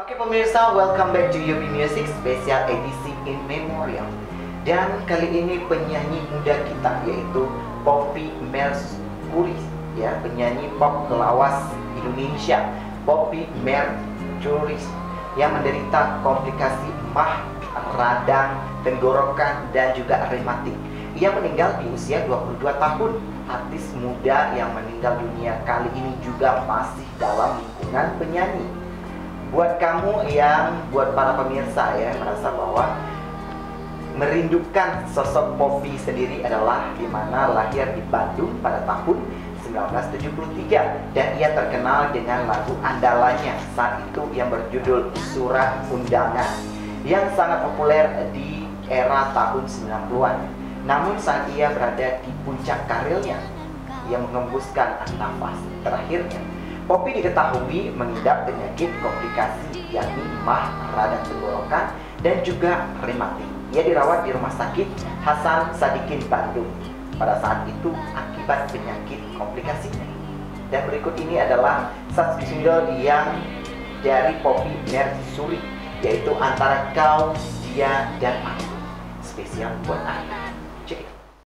Oke pemirsa, welcome back to Yubi Music Special Edisi in Memoriam. Dan kali ini penyanyi muda kita yaitu Poppy Mercury ya Penyanyi pop lawas Indonesia Poppy Mercury Yang menderita komplikasi mah, radang, tenggorokan, dan juga rematik. Ia meninggal di usia 22 tahun. Artis muda yang meninggal dunia kali ini juga masih dalam lingkungan penyanyi buat kamu yang buat para pemirsa ya merasa bahwa merindukan sosok Poppy sendiri adalah di mana lahir di Bandung pada tahun 1973 dan ia terkenal dengan lagu andalanya. Saat itu yang berjudul Surat Undangan. Yang sangat populer di era tahun 90-an. Namun saat ia berada di puncak karirnya, ia mengembuskan nafas terakhirnya Poppy diketahui mengidap penyakit komplikasi yakni mah, radang tenggorokan, dan juga rematik. Ia dirawat di Rumah Sakit Hasan Sadikin Bandung pada saat itu akibat penyakit komplikasinya. Dan berikut ini adalah satu single yang dari Poppy Mercury yaitu antara kau, dia, dan aku. Spesial buat Anda.